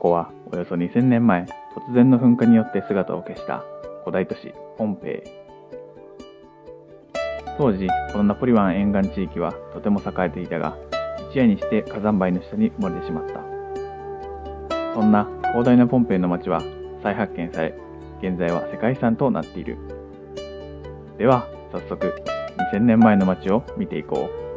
ここはおよそ2000年前、突然の噴火によって姿を消した古代都市ポンペイ。当時、このナポリ湾沿岸地域はとても栄えていたが、一夜にして火山灰の下に埋もれてしまった。そんな広大なポンペイの街は再発見され、現在は世界遺産となっている。では、早速、2000年前の街を見ていこう。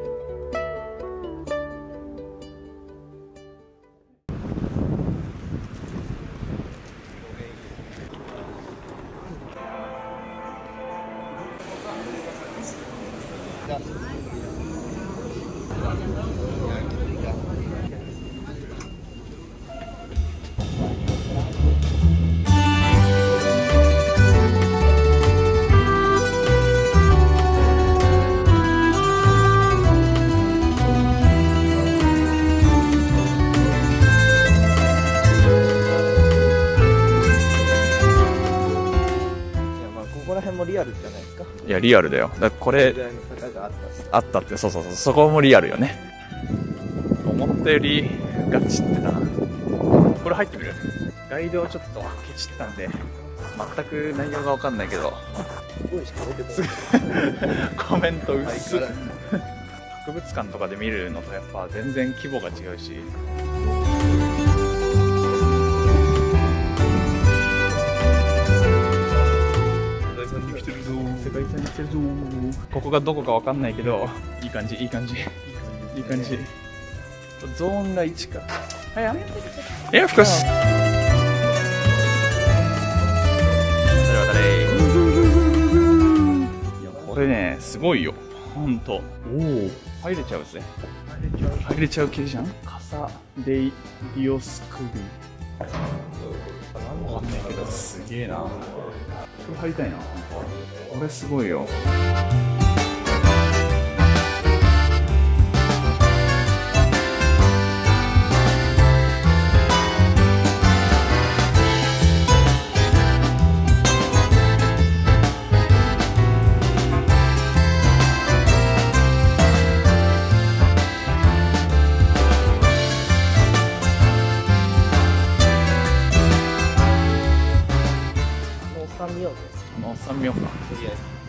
いやリアルだよ。だこれあったって。そうそうそう。そこもリアルよね。思ったよりガチってな。これ入ってみる。ガイドをちょっとケチったんで全く内容が分かんないけど。コメント薄。博物館とかで見るのとやっぱ全然規模が違うしがどこかわかんないけどいい感じいい感じ。いい感じゾーンが1か。はいやめてえふかす。これねすごいよ。ほんと。おお入れちゃうぜ。入れちゃう。系じゃん？カサデイディオスクビわかんないけどすげえな。これ入りたいな。これすごいよ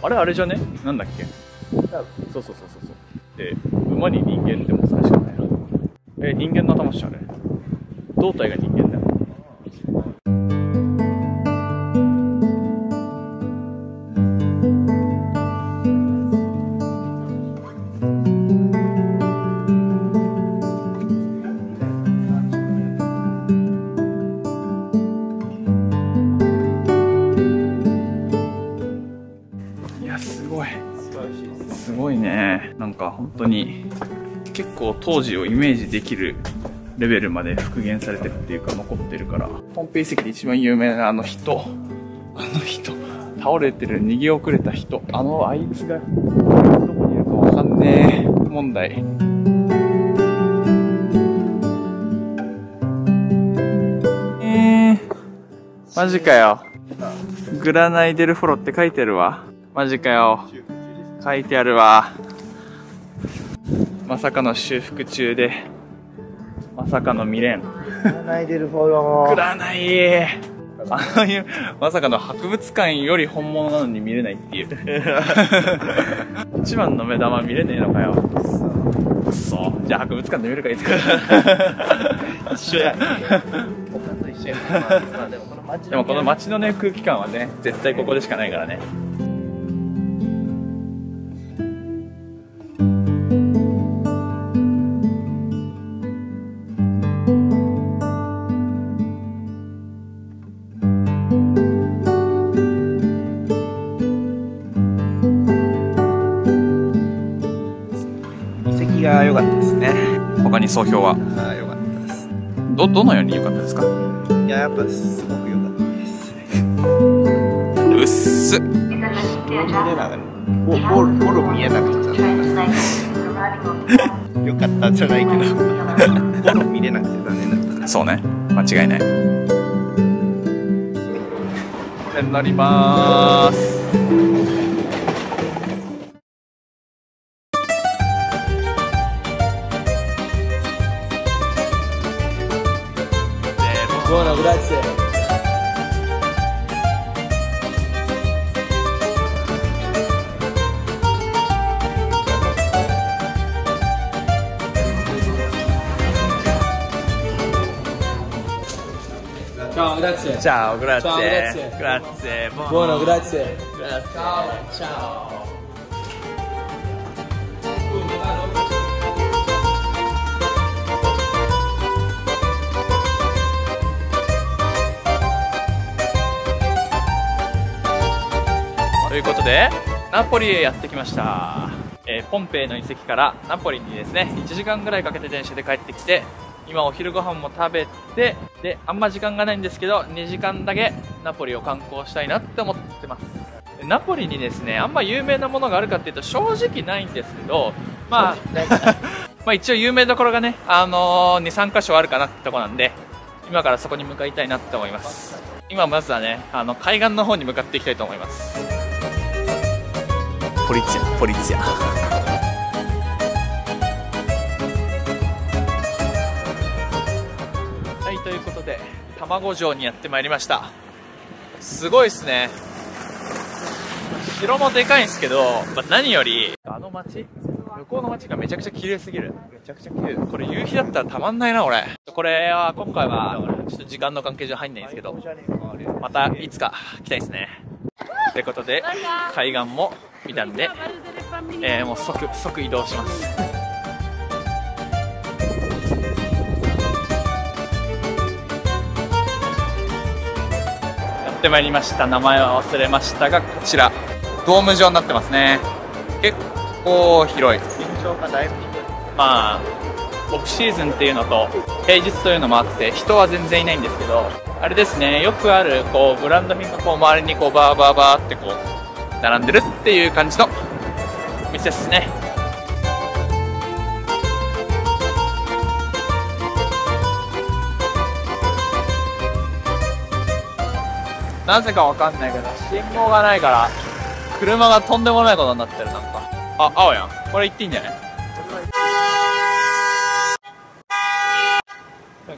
あれあれじゃね？なんだっけ？そうそうそうそうそう。で馬に人間でもそれしかないな。え人間の頭っしょあれ。胴体が人間だよ。本当に結構当時をイメージできるレベルまで復元されてるっていうか残ってるから。ポンペイ遺跡で一番有名なあの人。あの人。倒れてる逃げ遅れた人。あのあいつがどこにいるかわかんねえ。問題。えー、マジかよ。グラナイデルフォロって書いてあるわ。マジかよ。書いてあるわまさかの修復中で、まさかの未練。占いでるフォロー。占いあのいう、まさかの博物館より本物なのに見れないっていう。一番の目玉見れねえのかよ。そう。じゃあ博物館で見るかいつか。一緒や。他と一緒や。でもこの街のね、空気感はね、絶対ここでしかないからね。に総評は。はい、良かったです。ど、どのように良かったですか？いや、やっぱすごく良かったです。うっす。フォロー見えなくてよかったじゃない。けどフォロー見れなくて残念だったそうね間違い。ない。になります grazie. Ciao, grazie. Ciao, grazie. Grazie. Buono. Buono, grazie. Grazie. Ciao. ということで、ナポリへやってきました。えーポンペイの遺跡からナポリにですね、1時間ぐらいかけて電車で帰ってきて、今お昼ご飯も食べて、で、あんま時間がないんですけど、2時間だけナポリを観光したいなって思ってます。でナポリにですね、あんま有名なものがあるかっていうと正直ないんですけど、まあ、まあ一応有名どころがね、あのー、2、3箇所あるかなってとこなんで、今からそこに向かいたいなって思います。今まずはね、あの、海岸の方に向かっていきたいと思います。Polizia, polizia. はい、卵城にやってまいりました。すごいですね。城もでかいんですけど、まあ、何より、あの街向こうの街がめちゃくちゃ綺麗すぎる。めちゃくちゃ綺麗。これ夕日だったらたまんないな、俺。これは、今回は、ちょっと時間の関係上入んないんですけど、またいつか来たいですね。ということで、海岸も見たんで、えー、もう即、即移動します。ってまいりました。名前は忘れましたがこちら。ドーム状になってますね。結構広い。まあオフシーズンっていうのと平日というのもあって人は全然いないんですけどあれですね。よくあるこうブランド品がこう周りにこうバーバーバーってこう並んでるっていう感じの店ですねなぜかわかんないけど、信号がないから、車がとんでもないことになってる、なんか。あ、青やん。これ行っていいんじゃない？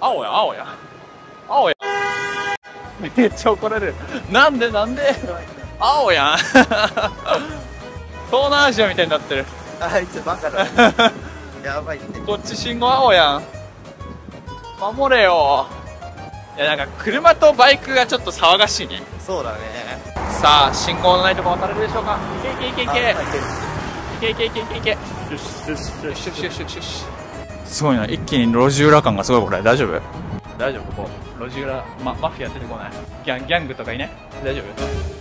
青やん、青やん。青やん。めっちゃ怒られる。なんで、なんで？青やん。東南アジアみたいになってる。あいつバカだ。やばいって。こっち信号青やん。守れよ。いや、なんか車とバイクがちょっと騒がしいね。そうだね。さあ、信号のないとこ渡れるでしょうか。いけいけいけいけ。あいけいけいけいけいけ。よしよしよしよしよしよしよし。すごいな、一気に路地裏感がすごいこれ。大丈夫？大丈夫ここ。路地裏、ま、マフィア出てこない。ギャン、ギャングとかいない？大丈夫？